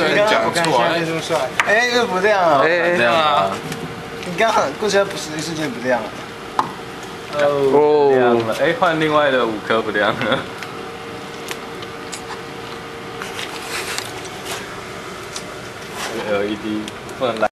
对，你讲错啊，这么帅，哎，又不亮啊，哎，这样啊，你刚刚过去不是一瞬间不亮了，哦，亮了，哎，换另外的五颗不亮了。LED 不能来。